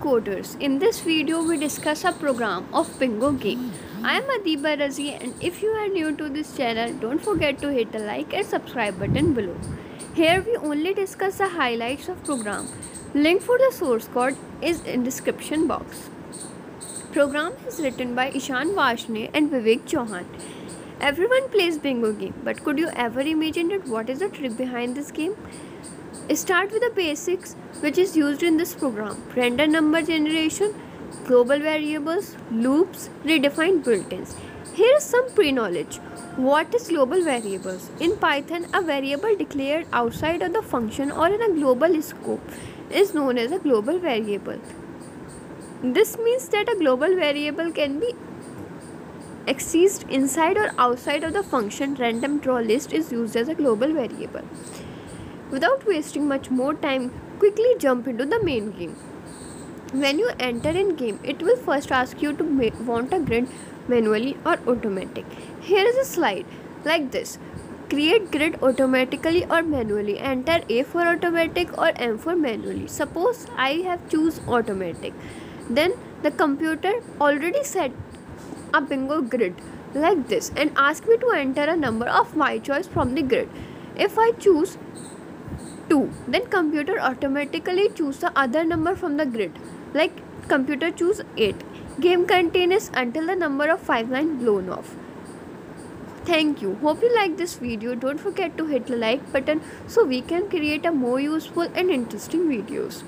coders. In this video we discuss a program of Bingo game. I am Adiba Razi and if you are new to this channel don't forget to hit the like and subscribe button below. Here we only discuss the highlights of program. Link for the source code is in description box. Program is written by Ishan Vashne and Vivek Chauhan. Everyone plays bingo game but could you ever imagine that what is the trick behind this game? Start with the basics which is used in this program. Random number generation, global variables, loops, redefined built-ins. Here is some pre-knowledge. What is global variables? In Python, a variable declared outside of the function or in a global scope is known as a global variable. This means that a global variable can be accessed inside or outside of the function random draw list is used as a global variable. Without wasting much more time, quickly jump into the main game. When you enter in game, it will first ask you to want a grid manually or automatic. Here is a slide like this. Create grid automatically or manually. Enter A for automatic or M for manually. Suppose I have choose automatic. Then the computer already set a bingo grid like this and ask me to enter a number of my choice from the grid. If I choose 2 then computer automatically choose the other number from the grid. Like computer choose 8 game continues until the number of 5 line blown off. Thank you. Hope you like this video. Don't forget to hit the like button so we can create a more useful and interesting videos